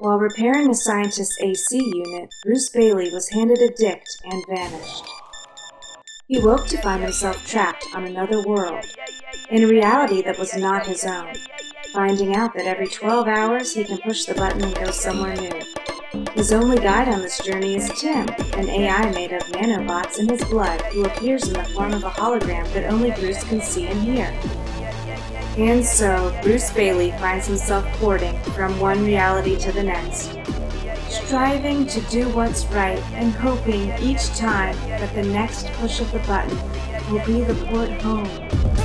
While repairing a scientist's AC unit, Bruce Bailey was handed a dict and vanished. He woke to find himself trapped on another world, in a reality that was not his own, finding out that every 12 hours he can push the button and go somewhere new. His only guide on this journey is Tim, an AI made of nanobots in his blood who appears in the form of a hologram that only Bruce can see and hear. And so, Bruce Bailey finds himself porting from one reality to the next, striving to do what's right and hoping each time that the next push of the button will be the port home.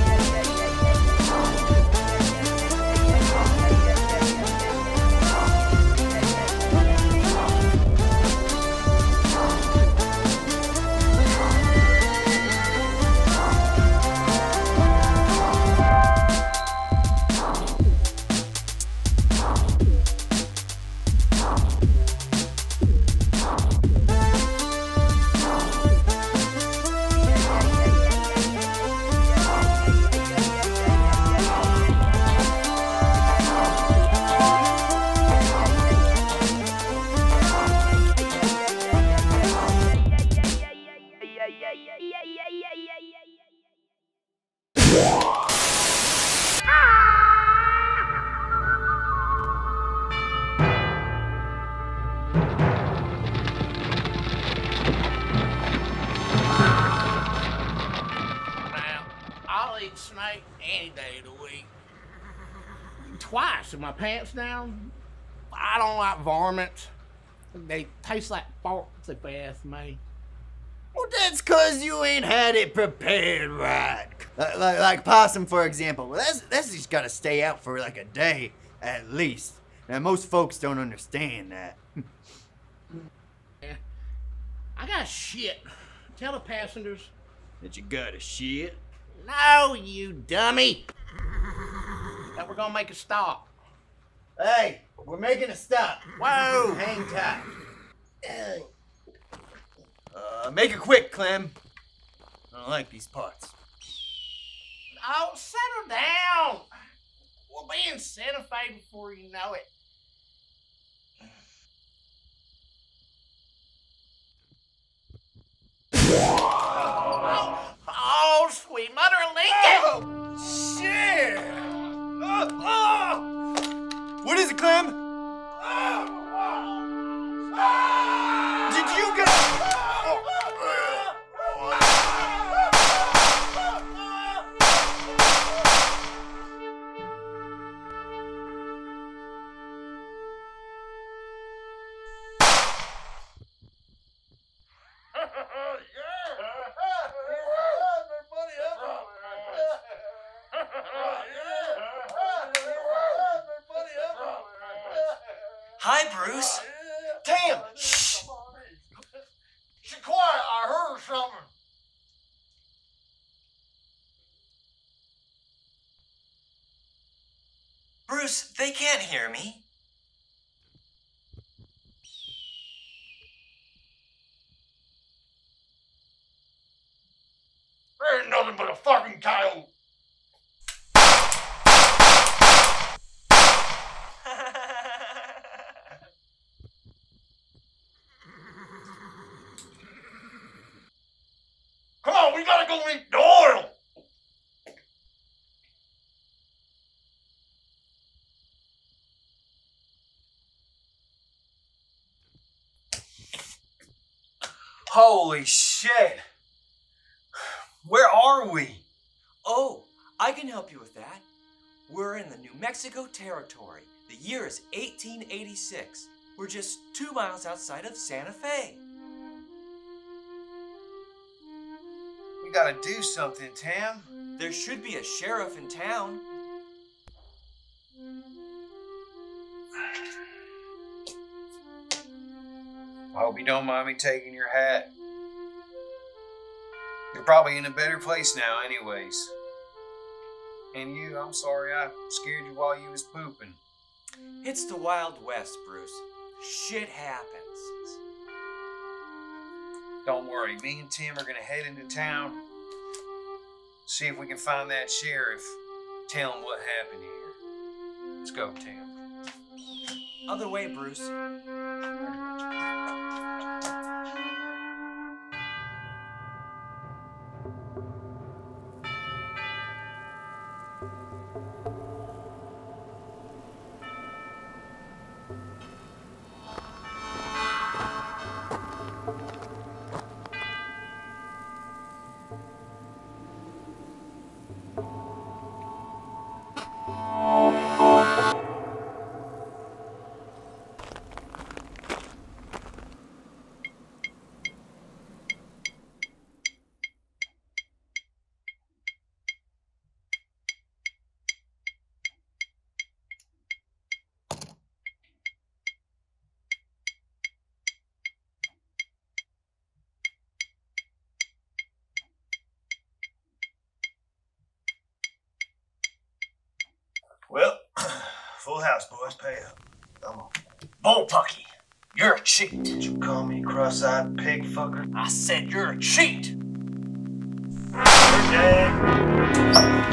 Snake any day of the week. Twice in my pants down. I don't like varmints. They taste like farts if ask me. Well, that's cause you ain't had it prepared right. Like, like, like possum, for example. Well, that's that's just gotta stay out for like a day at least. Now, most folks don't understand that. I got shit. Tell the passengers. That you got a shit. No, you dummy. That we're gonna make a stop. Hey, we're making a stop. Whoa. Hang tight. Uh, make it quick, Clem. I don't like these parts. Oh, settle down. We'll be in Santa Fe before you know it. Oh, Hi, Bruce. Tam! Shh! She quiet, I heard something. Bruce, they can't hear me. There ain't nothing but a fucking coyote. Come on, we gotta go meet Doyle. Holy shit! Where are we? Oh, I can help you with that. We're in the New Mexico Territory. The year is 1886. We're just two miles outside of Santa Fe. We gotta do something, Tam. There should be a sheriff in town. I hope you don't mind me taking your hat. You're probably in a better place now, anyways. And you, I'm sorry I scared you while you was pooping. It's the Wild West, Bruce. Shit happens. Don't worry, me and Tim are gonna head into town, see if we can find that sheriff, tell him what happened here. Let's go, Tim. Other way, Bruce. Full house, boys. Pay up. Come on. Bullpucky, you're a cheat. Did you call me cross-eyed pig fucker? I said you're a cheat. You're dead.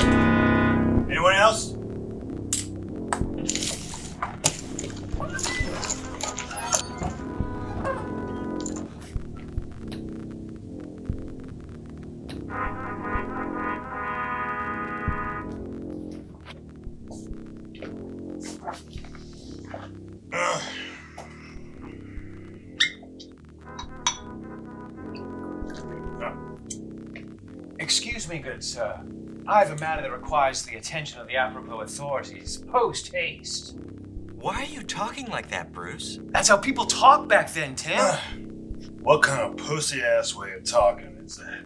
Excuse me, good sir. I have a matter that requires the attention of the apropos authorities post haste. Why are you talking like that, Bruce? That's how people talk back then, Tim. What kind of pussy ass way of talking is that?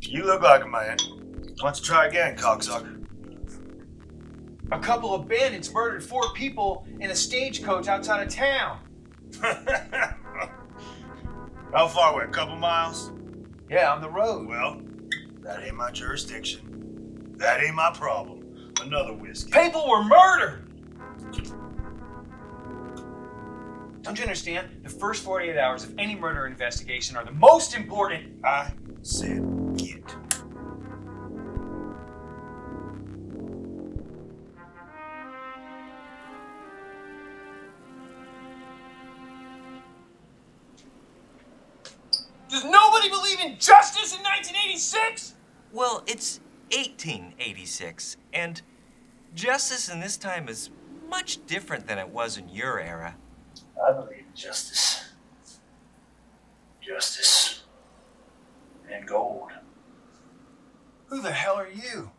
You look like a man. Why don't you try again, cocksucker? a couple of bandits murdered four people in a stagecoach outside of town. How far away? A couple miles? Yeah, on the road. Well, that ain't my jurisdiction. That ain't my problem. Another whiskey. People were murdered! Don't you understand? The first 48 hours of any murder investigation are the most important. I said get. Does nobody believe in justice in 1986? Well, it's 1886, and justice in this time is much different than it was in your era. I believe in justice. Justice. And gold. Who the hell are you?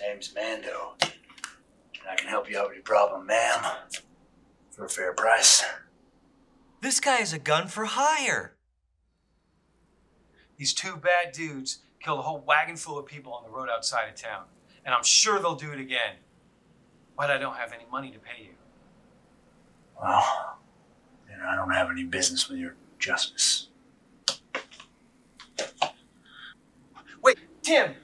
Name's Mando. And I can help you out with your problem, ma'am. For a fair price. This guy is a gun for hire. These two bad dudes killed a whole wagon full of people on the road outside of town. And I'm sure they'll do it again. But I don't have any money to pay you. Well, then I don't have any business with your justice. Wait, Tim,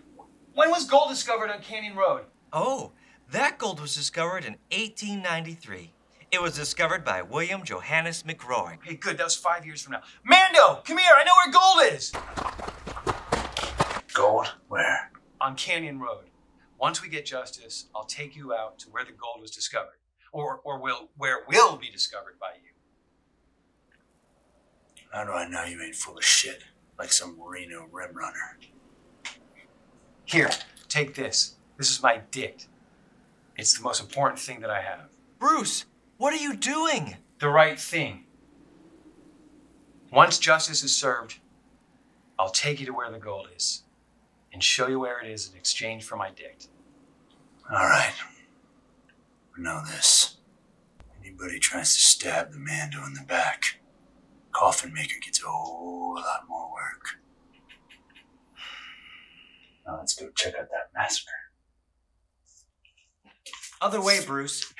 when was gold discovered on Canyon Road? Oh, that gold was discovered in 1893. It was discovered by William Johannes McRoy. Hey, good, that was five years from now. Mando, come here, I know where gold is! Gold? Where? On Canyon Road. Once we get justice, I'll take you out to where the gold was discovered. Or, or will, where it will be discovered by you. How do I know you ain't full of shit? Like some Reno rim runner. Here, take this. This is my dict. It's the most important thing that I have. Bruce, what are you doing? The right thing. Once justice is served, I'll take you to where the gold is and show you where it is in exchange for my dict. All right. Know this. Anybody tries to stab the Mando in the back, Coffin Maker gets a whole lot more work. Now let's go check out that massacre. Other way, Bruce.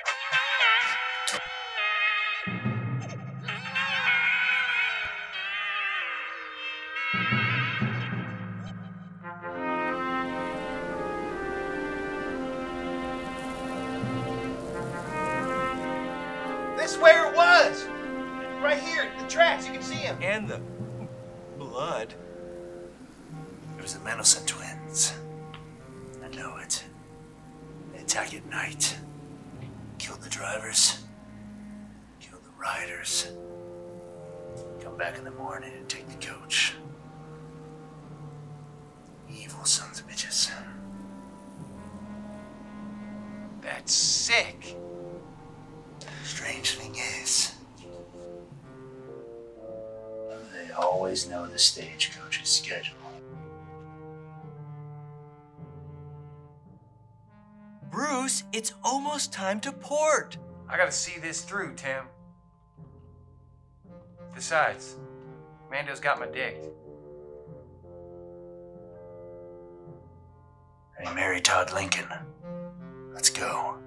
Tracks, you can see them. And the blood. It was the Mendelsohn twins. I know it. They attack at night. Killed the drivers. Killed the riders. Come back in the morning and take the coach. Evil sons of bitches. That's sick. Strange thing is, always know the stagecoach's schedule. Bruce, it's almost time to port. I gotta see this through, Tim. Besides, Mando's got my dick. Hey, Mary Todd Lincoln. Let's go.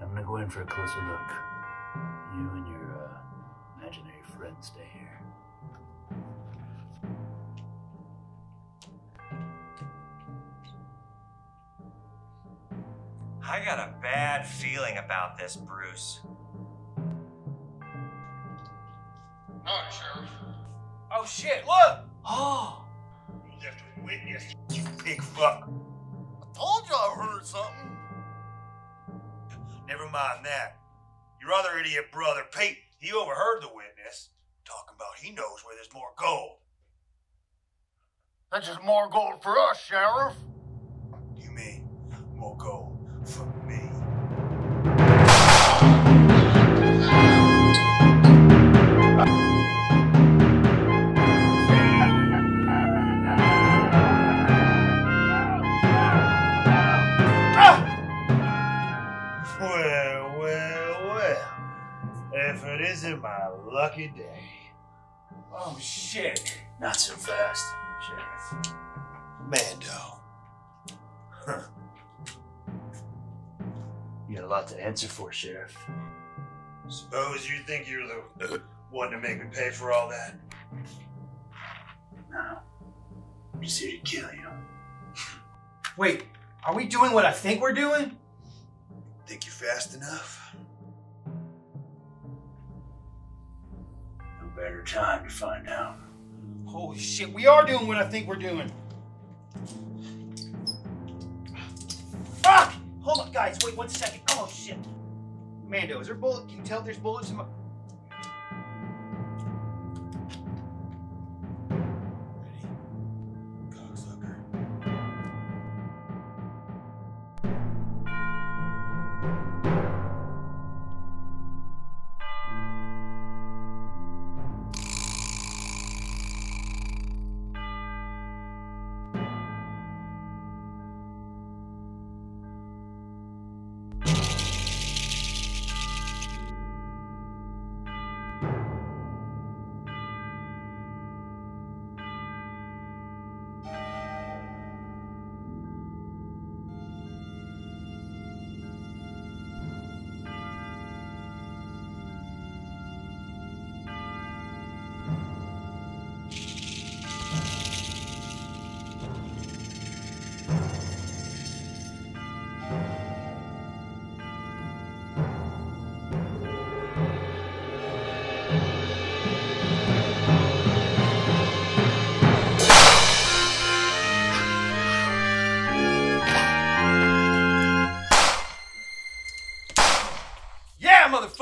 I'm gonna go in for a closer look. You and your uh, imaginary friend stay I got a bad feeling about this, Bruce. Alright, Sheriff. Oh shit, look! Oh, Who's a witness, you big fuck? I told you I heard something. Never mind that. Your other idiot brother, Pete, he overheard the witness talking about he knows where there's more gold. That's just more gold for us, Sheriff. You mean more gold lucky day. Oh shit. Not so fast, Sheriff. Mando. You got a lot to answer for, Sheriff. Suppose you think you're the one to make me pay for all that? No. I'm just here to kill you. Wait, are we doing what I think we're doing? Think you're fast enough? Better time to find out. Holy shit, we are doing what I think we're doing. Fuck! Hold up, guys, wait one second. Oh shit. Mando, is there bullet? Can you tell there's bullets in my.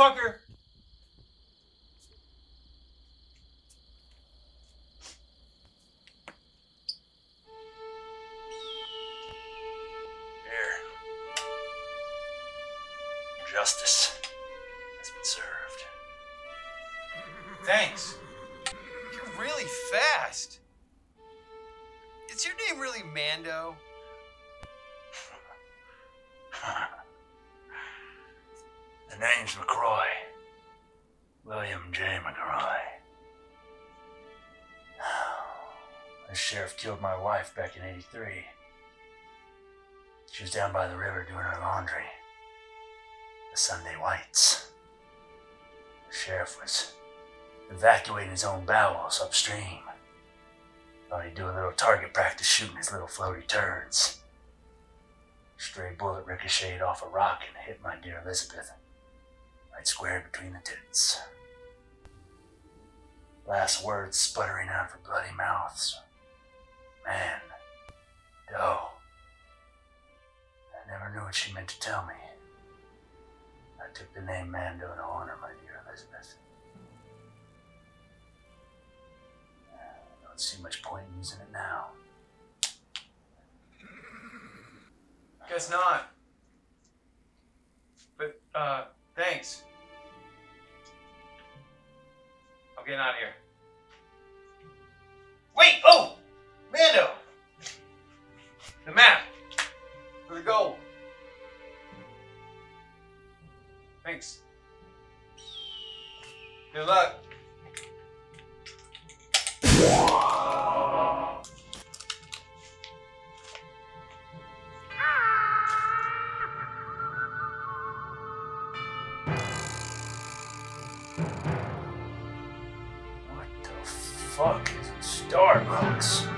Motherfucker! Here. Justice has been served. Thanks. You're really fast. Is your name really Mando? The name's McCroy. William J. McCroy. The sheriff killed my wife back in 83. She was down by the river doing her laundry. The Sunday Whites. The sheriff was evacuating his own bowels upstream. Thought he'd do a little target practice shooting his little floaty turds. Stray bullet ricocheted off a rock and hit my dear Elizabeth. Right square between the tits. Last words sputtering out of bloody mouths. Man. Doe. I never knew what she meant to tell me. I took the name Mando to honor my dear Elizabeth. I don't see much point in using it now. Guess not. But, uh, thanks. I'm getting out of here. Wait! Oh! Mando! The map! For the gold. Thanks. Good luck. What the fuck is Starbucks?